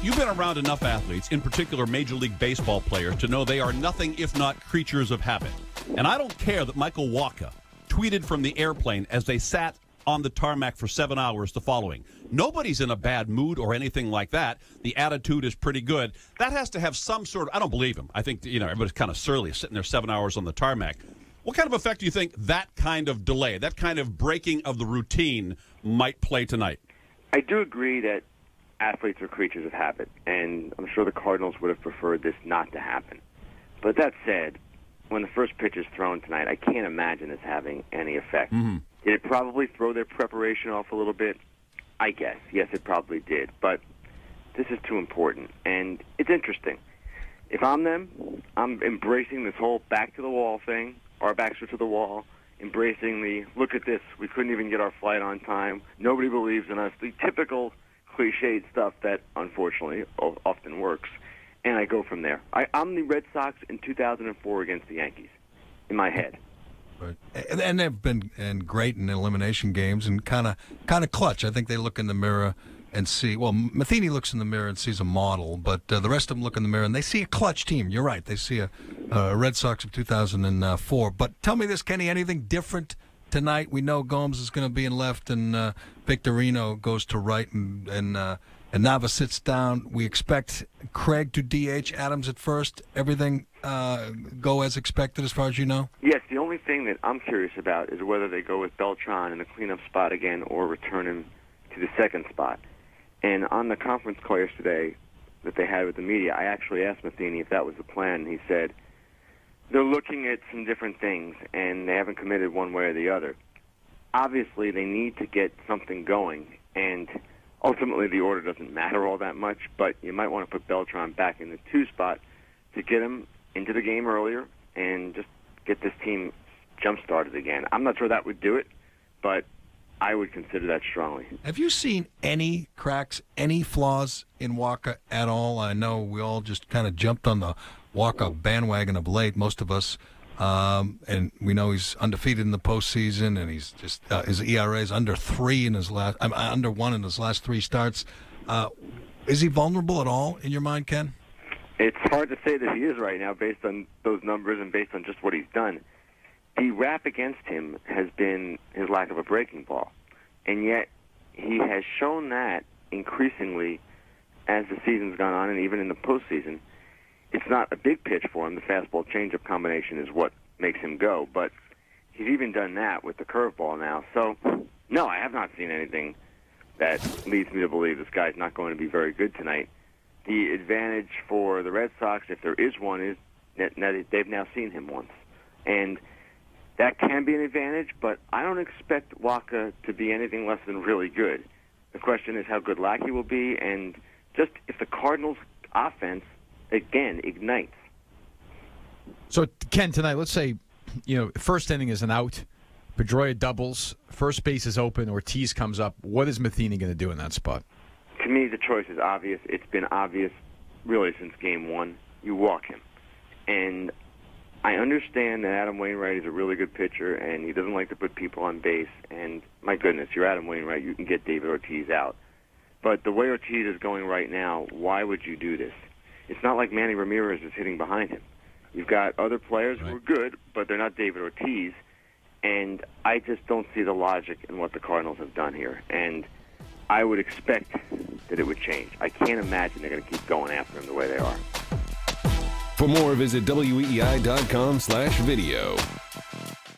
You've been around enough athletes, in particular Major League Baseball players, to know they are nothing if not creatures of habit. And I don't care that Michael Wacha tweeted from the airplane as they sat on the tarmac for seven hours the following. Nobody's in a bad mood or anything like that. The attitude is pretty good. That has to have some sort of, I don't believe him. I think, you know, everybody's kind of surly sitting there seven hours on the tarmac. What kind of effect do you think that kind of delay, that kind of breaking of the routine might play tonight? I do agree that athletes are creatures of habit, and I'm sure the Cardinals would have preferred this not to happen. But that said, when the first pitch is thrown tonight, I can't imagine this having any effect. Mm-hmm. Did it probably throw their preparation off a little bit? I guess. Yes, it probably did. But this is too important, and it's interesting. If I'm them, I'm embracing this whole back to the wall thing. Our backs are to the wall. Embracing the look at this, we couldn't even get our flight on time. Nobody believes in us. The typical cliched stuff that unfortunately often works. And I go from there. I, I'm the Red Sox in 2004 against the Yankees in my head. Right. And, they've been and great in elimination games and kind of kind of clutch. I think they look in the mirror and see. Well, Matheny looks in the mirror and sees a model, but uh, the rest of them look in the mirror and they see a clutch team. You're right. They see a, a Red Sox of 2004. But tell me this, Kenny. Anything different tonight? We know Gomes is going to be in left, and uh, Victorino goes to right, and and uh, and Nava sits down. We expect Craig to DH Adams at first. Everything uh, go as expected, as far as you know. Yes. The only thing that I'm curious about is whether they go with Beltran in the cleanup spot again, or return him to the second spot. And on the conference call yesterday that they had with the media, I actually asked Matheny if that was the plan. And he said they're looking at some different things, and they haven't committed one way or the other. Obviously, they need to get something going, and ultimately the order doesn't matter all that much, but you might want to put Beltran back in the two spot to get him into the game earlier and just get this team jump started again. I'm not sure that would do it, but I would consider that strongly. Have you seen any cracks, any flaws in Wacha at all? I know we all just kind of jumped on the Wacha bandwagon of late, most of us. Um, and we know he's undefeated in the postseason, and he's just uh, his ERA is under three in his last, uh, under one in his last three starts. Uh, is he vulnerable at all in your mind, Ken? It's hard to say that he is right now, based on those numbers and based on just what he's done. The rap against him has been his lack of a breaking ball, and yet he has shown that increasingly as the season's gone on, and even in the postseason it's not a big pitch for him. The fastball changeup combination is what makes him go, but he's even done that with the curveball now. So, no, I have not seen anything that leads me to believe this guy's not going to be very good tonight. The advantage for the Red Sox, if there is one, is that they've now seen him once, and that can be an advantage. But I don't expect Wacha to be anything less than really good. The question is how good Lackey will be, and just if the Cardinals' offense again ignites. So Ken, tonight, let's say, you know, first inning is an out, Pedroia doubles, first base is open, Ortiz comes up. What is Matheny going to do in that spot? To me, the choice is obvious. It's been obvious really since game one. You walk him, and I understand that Adam Wainwright is a really good pitcher, and he doesn't like to put people on base. And my goodness, you're Adam Wainwright. You can get David Ortiz out. But the way Ortiz is going right now, why would you do this? it's not like Manny Ramirez is hitting behind him. You've got other players right. who are good, but they're not David Ortiz. And I just don't see the logic in what the Cardinals have done here. And I would expect that it would change. I can't imagine they're going to keep going after him the way they are. For more, visit weei.com slash video.